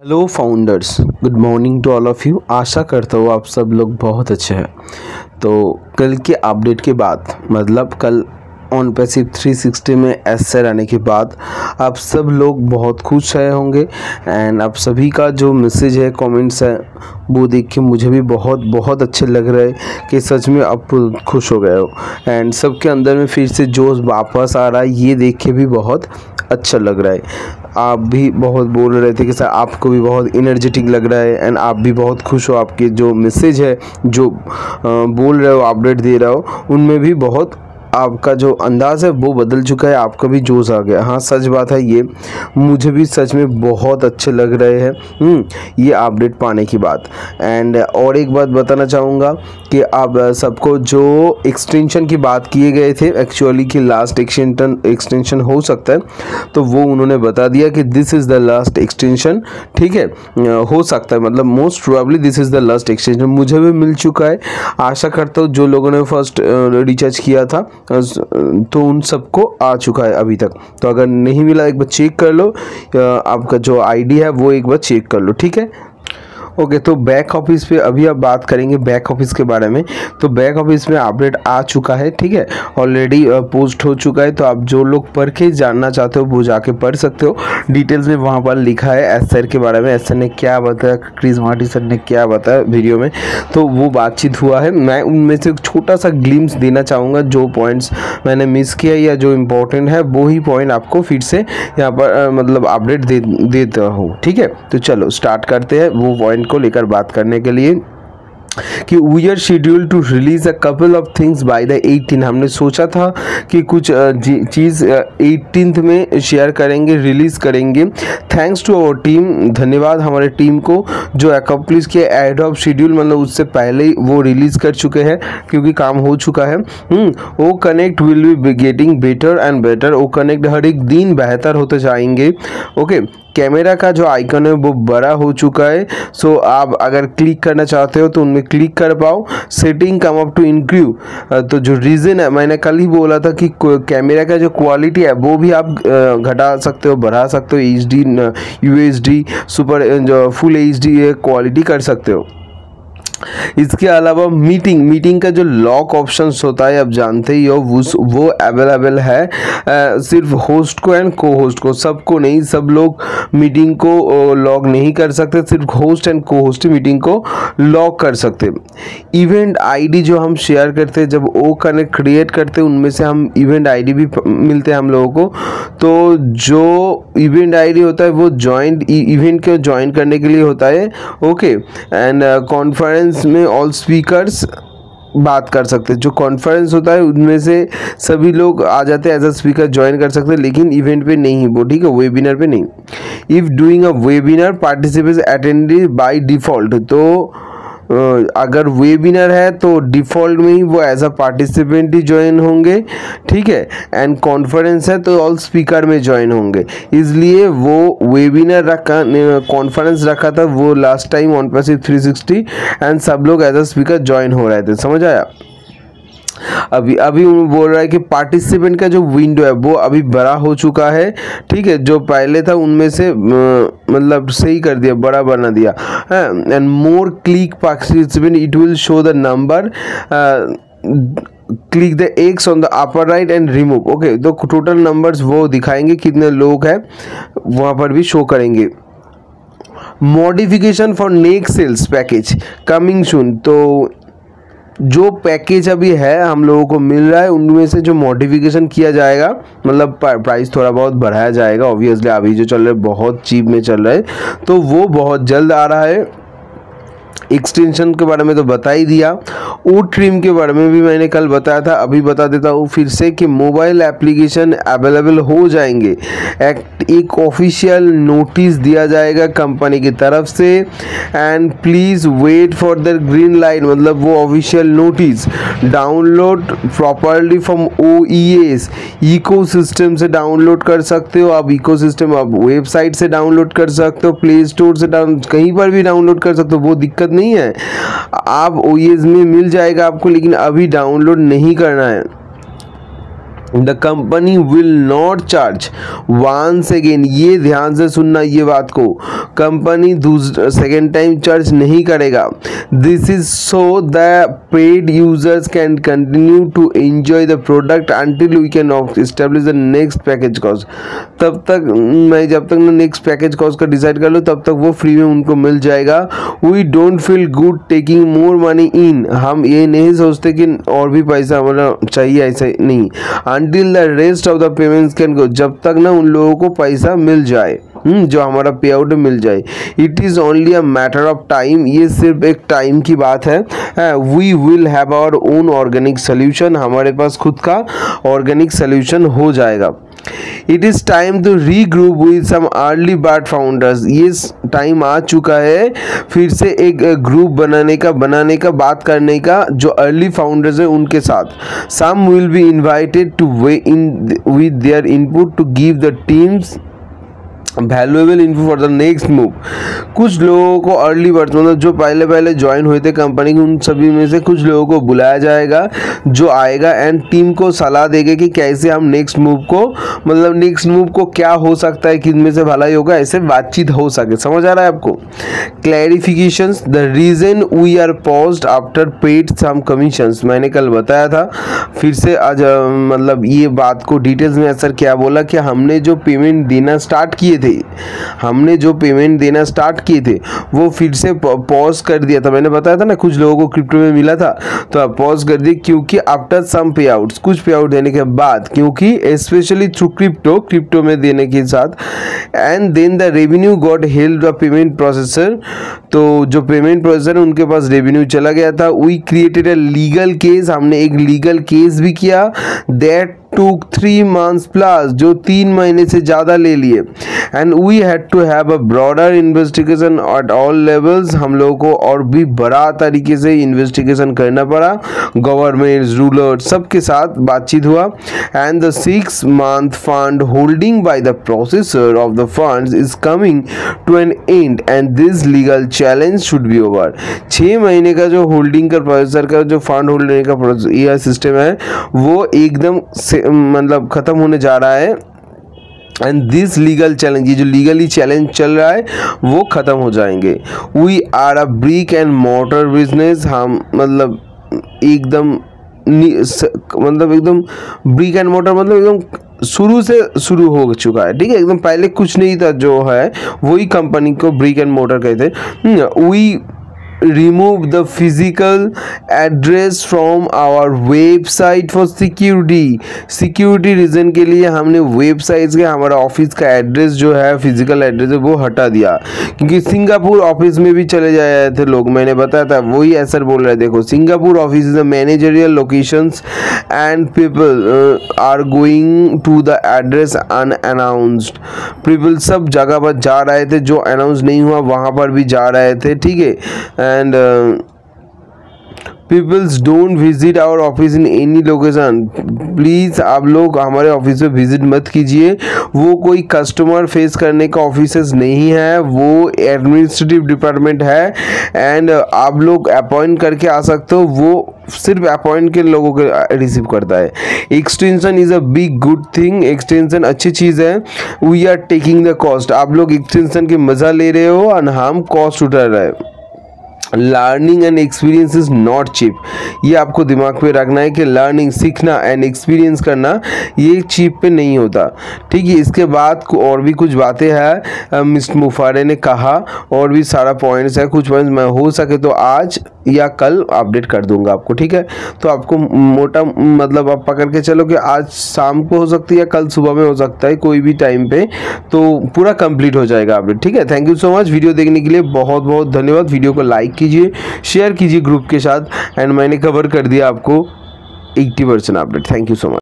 Hello founders good morning to all of you आशा करता हूँ आप सब लोग बहुत अच्छे हैं। तो कल के अपडेट के बाद मतलब कल ऑन पैसिव 360 में एस आने के बाद, आप सब लोग बहुत खुश रहे होंगे। एंड आप सभी का जो मैसेज है कमेंट्स है, वो देख के मुझे भी बहुत बहुत अच्छे लग रहे कि सच में आप खुश हो गए हो। एंड सबके अंदर में फिर से जोश वापस आ रहा है, ये देख के भी बहुत अच्छा लग रहा है। आप भी बहुत बोल रहे थे कि सर आपको भी बहुत इनर्जेटिक लग रहा है एंड आप भी बहुत खुश हो, आपके जो मैसेज है, जो बोल रहे हो अपडेट दे रहे हो, उनमें भी बहुत आपका जो अंदाज़ है वो बदल चुका है आपका भी जोश आ गया। हाँ सच बात है ये मुझे भी सच में बहुत अच्छे लग रहे हैं। हम्म, ये अपडेट पाने की बात। एंड और एक बात बताना चाहूँगा कि आप सबको जो एक्सटेंशन की बात किए गए थे एक्चुअली कि लास्ट एक्सटेंशन एक्सटेंशन हो सकता है तो वो उन्होंने बता दिया कि this is the last extension ठीक है हो सकता है मतलब most probably this is the last extension मुझे भी मिल चुका है। आशा करता हूँ जो लोगों ने फ़र्स्ट रिचार्ज किया था तो उन सबको आ चुका है अभी तक। तो अगर नहीं मिला, एक बार चेक कर लो। आपका जो आईडी है, वो एक बार चेक कर लो, ठीक है? ओके तो बैक ऑफ़िस पे अभी आप बात करेंगे बैक ऑफ़िस के बारे में। तो बैक ऑफ़िस में अपडेट आ चुका है, ठीक है? ऑलरेडी पोस्ट हो चुका है तो आप जो लोग पढ़ के जानना चाहते हो, वो जाके पढ़ सकते हो। डिटेल्स में वहाँ पर लिखा है एस सर के बारे में। एस सर ने क्या बताया क्रिस मार्टी सर ने क्या बताया वीडियो में। तो वो बातचीत हुआ है। मैं उनमें से छोटा सा ग्लिम्स देना चाहूँगा, जो पॉइंट्स मैंने मिस किया या जो इम्पोर्टेंट है, वो ही पॉइंट आपको फिर से यहाँ पर मतलब अपडेट दे, देता हूँ, ठीक है? तो चलो स्टार्ट करते हैं। वो पॉइंट को लेकर बात करने के लिए कि we are schedule to release a couple of things by the 18 हमने सोचा था कि कुछ चीज़ एटीन में शेयर करेंगे रिलीज़ करेंगे। थैंक्स टू आवर टीम धन्यवाद हमारे टीम को, जो एकम्प्लिश किया एड ऑफ़ शेड्यूल मतलब उससे पहले ही वो रिलीज़ कर चुके हैं, क्योंकि काम हो चुका है। वो connect will be getting better and better वो कनेक्ट हर एक दिन बेहतर होते जाएँगे। ओके कैमरा का जो आइकन है वो बड़ा हो चुका है। सो आप अगर क्लिक करना चाहते हो तो उनमें क्लिक कर पाओ। Setting come up to increase तो जो रीज़न है, मैंने कल ही बोला था कि कैमरा का जो क्वालिटी है, वो भी आप घटा सकते हो, बढ़ा सकते हो। H D U H D super जो फुल एच डी क्वालिटी कर सकते हो। इसके अलावा मीटिंग मीटिंग का जो लॉक ऑप्शन होता है आप जानते ही हो वो अवेलेबल है। आ, सिर्फ़ होस्ट को एंड को होस्ट को सबको नहीं सब लोग मीटिंग को लॉक नहीं कर सकते। सिर्फ़ होस्ट एंड को होस्ट मीटिंग को लॉक कर सकते। इवेंट आईडी जो हम शेयर करते हैं जब वो कनेक्ट क्रिएट करते हैं उनमें से हम इवेंट आईडी भी मिलते हैं हम लोगों को। तो जो इवेंट आईडी होता है वो ज्वाइंट इवेंट को ज्वाइन करने के लिए होता है। ओके एंड कॉन्फ्रेंस कॉन्फ्रेंस में ऑल स्पीकर्स बात कर सकते हैं। जो कॉन्फ्रेंस होता है, उनमें से सभी लोग आ जाते हैं एज अ स्पीकर ज्वाइन कर सकते हैं, लेकिन इवेंट पे नहीं वो, ठीक है? वेबिनार पे नहीं। If doing a webinar participants attended by default तो अगर वेबिनर है तो डिफ़ॉल्ट में ही वो एज अ पार्टिसिपेंट ही ज्वाइन होंगे, ठीक है? एंड कॉन्फ्रेंस है तो ऑल स्पीकर में ज्वाइन होंगे। इसलिए वो वेबिनर रखा कॉन्फ्रेंस रखा था, वो last time on passive 360 and सब लोग एज अ स्पीकर ज्वाइन हो रहे थे। समझ आया? अभी अभी बोल रहा है कि पार्टिसिपेंट का जो विंडो है, वो अभी बड़ा हो चुका है, ठीक है? जो पहले था, उनमें से मतलब सही कर दिया, बड़ा बना दिया। And more click participant it will show the number click the X on the upper right and remove okay तो टोटल नंबर्स वो दिखाएँगे, कितने लोग हैं, वहाँ पर भी शो करेंगे। Modification for next sales package coming soon तो जो पैकेज अभी है, हम लोगों को मिल रहा है, उनमें से जो मॉडिफिकेशन किया जाएगा मतलब प्राइस थोड़ा बहुत बढ़ाया जाएगा ऑब्वियसली अभी जो चल रहा है, बहुत चीप में चल रहा है तो वो बहुत जल्द आ रहा है। एक्सटेंशन के बारे में तो बता ही दिया। ओ ट्रिम के बारे में भी मैंने कल बताया था अभी बता देता हूँ फिर से कि मोबाइल एप्लीकेशन अवेलेबल हो जाएँगे। एक, एक ऑफिशियल नोटिस दिया जाएगा कंपनी की तरफ़ से। And please wait for the green light मतलब वो official notice download properly from O E S system से डाउनलोड कर सकते हो आप इको सिस्टम आप वेबसाइट से डाउनलोड कर सकते हो प्ले स्टोर से डाउन कहीं पर भी डाउनलोड कर सकते हो वो दिक्कत नहीं है। आप ओ में मिल जाएगा आपको लेकिन अभी डाउनलोड नहीं करना है। The company will not charge once again ये ध्यान से सुनना ये बात को। कंपनी सेकेंड टाइम चार्ज नहीं करेगा। This is so the paid users can continue to enjoy the product until we can establish the next package cost तब तक, मैं जब तक मैं नेक्स्ट पैकेज कॉस्ट का डिसाइड कर लूँ, तब तक वो फ्री में उनको मिल जाएगा। We don't feel good taking more money in हम ये नहीं सोचते कि और भी पैसा हमारा चाहिए, ऐसा नहीं। Until the rest of the payments can go जब तक ना उन लोगों को पैसा मिल जाए हम्म, जो हमारा पे आउट मिल जाए it is only a matter of time ये सिर्फ़ एक टाइम की बात है। We will have our own organic solution हमारे पास खुद का ऑर्गेनिक सोल्यूशन हो जाएगा। It is time to regroup with some early bird founders ये टाइम आ चुका है फिर से एक ग्रुप बनाने का बनाने का, बात करने का, जो अर्ली फाउंडर्स है उनके साथ। Some will be invited to weigh in with their input to give the teams valuable info for the next move कुछ लोगों को अर्ली बर्थ मतलब जो पहले पहले ज्वाइन हुए थे कंपनी के, उन सभी में से कुछ लोगों को बुलाया जाएगा, जो आएगा एंड टीम को सलाह देगा कि कैसे हम नेक्स्ट मूव को मतलब नेक्स्ट मूव को क्या हो सकता है, किन में से भलाई होगा, ऐसे बातचीत हो सके। समझ आ रहा है आपको? Clarification the reason we are post after paid some commission मैंने कल बताया था। फिर से आज मतलब ये बात को डिटेल्स में असर क्या बोला कि हमने जो पेमेंट देना स्टार्ट किए थे थे। हमने जो पेमेंट देना स्टार्ट किए थे, वो फिर से पॉज कर दिया था। मैंने बताया था ना, कुछ लोगों को क्रिप्टो में मिला था तो आप पॉज कर दिए क्योंकि आफ्टर सम पे आउट कुछ पे आउट देने के बाद, क्योंकि स्पेशली थ्रू क्रिप्टो क्रिप्टो में देने के साथ and then the revenue got help the payment processor तो जो पेमेंट प्रोसेसर उनके पास रेवेन्यू चला गया था। We created a legal case हमने एक लीगल केस भी किया। That two three months plus जो तीन महीने से ज़्यादा ले लिए। And we had to have a broader investigation at all levels हम लोगों को और भी बड़ा तरीके से इन्वेस्टिगेशन करना पड़ा। गवर्नमेंट रूलर सबके साथ बातचीत हुआ। And the six month fund holding by the processor of the funds is coming to an end and this legal challenge should be over छः महीने का जो होल्डिंग का प्रोसेसर का, जो फंड होल्डिंग का यह सिस्टम है, वो एकदम मतलब ख़त्म होने जा रहा है। एंड दिस लीगल चैलेंज ये जो लीगली चैलेंज चल रहा है, वो ख़त्म हो जाएँगे। We are a brick and mortar business हम मतलब एकदम मतलब एकदम ब्रिक एंड मोटर मतलब एकदम शुरू से शुरू हो चुका है, ठीक है? एकदम पहले कुछ नहीं था जो है, वही कंपनी को ब्रिक एंड मोटर कहते हैं। We remove the physical address from our website for security. Security reason के लिए हमने वेबसाइट के, हमारा ऑफ़िस का एड्रेस जो है फ़िज़िकल एड्रेस है, वो हटा दिया। क्योंकि सिंगापुर ऑफ़िस में भी चले जाए थे लोग, मैंने बताया था, वही ऐसा बोल रहे देखो, Singapore office is the managerial locations and people are going to the address unannounced people सब जगह पर जा रहे थे, जो अनाउंस नहीं हुआ, वहाँ पर भी जा रहे थे, ठीक है? And uh, peoples don't visit our office in any location please आप लोग हमारे ऑफ़िस में विज़िट मत कीजिए। वो कोई कस्टमर फेस करने का ऑफ़िस नहीं है। वो एडमिनिस्ट्रेटिव डिपार्टमेंट है। एंड आप लोग अपॉइंट करके आ सकते हो। वो सिर्फ़ अपॉइंट के लोगों को रिसीव करता है। Extension is a big good thing extension अच्छी चीज़ है। We are taking the cost आप लोग एक्सटेंशन की मज़ा ले रहे हो। और हम कॉस्ट उठा रहे हैं। Learning and experience is not cheap ये आपको दिमाग में रखना है कि लर्निंग सीखना एंड एक्सपीरियंस करना, ये चीप पे नहीं होता। ठीक है, इसके बाद और भी कुछ बातें हैं। मिस्टर मुफारे ने कहा और भी सारा पॉइंट्स है, कुछ पॉइंट्स मैं हो सके तो आज या कल अपडेट कर दूँगा आपको, ठीक है? तो आपको मोटा मतलब आप पकड़ के चलो कि आज शाम को हो सकती है या कल सुबह में हो सकता है, कोई भी टाइम पे तो पूरा कंप्लीट हो जाएगा अपडेट ठीक है? Thank you so much video देखने के लिए बहुत बहुत धन्यवाद। वीडियो को लाइक कीजिए शेयर कीजिए ग्रुप के साथ एंड मैंने कवर कर दिया आपको eighty percent update thank you so much